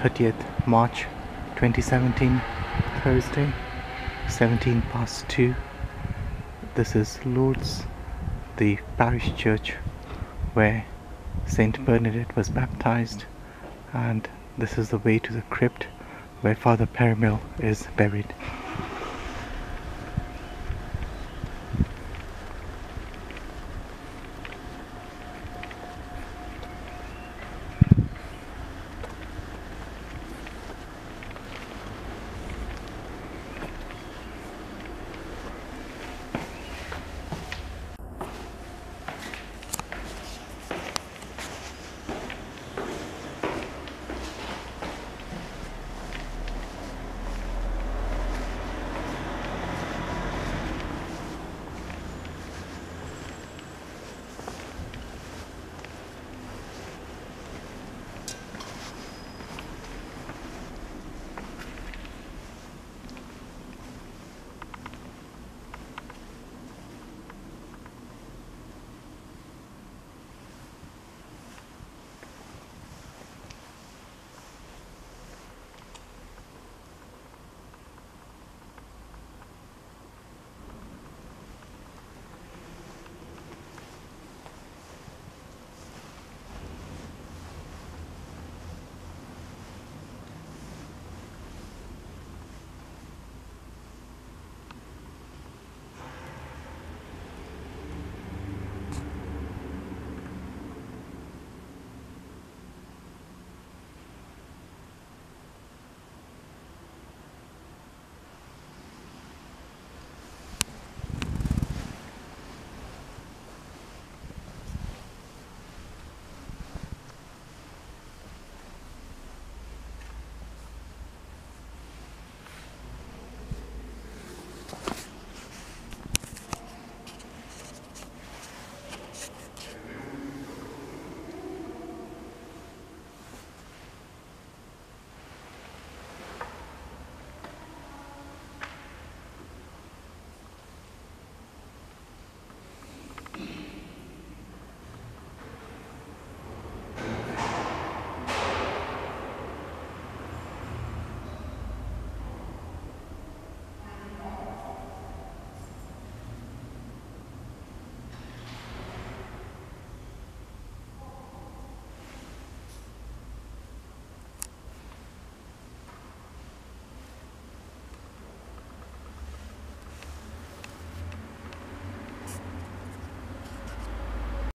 30th March 2017, Thursday, 17 past 2. This is Lourdes, the parish church where Saint Bernadette was baptized, and this is the way to the crypt where Father Peyramale is buried.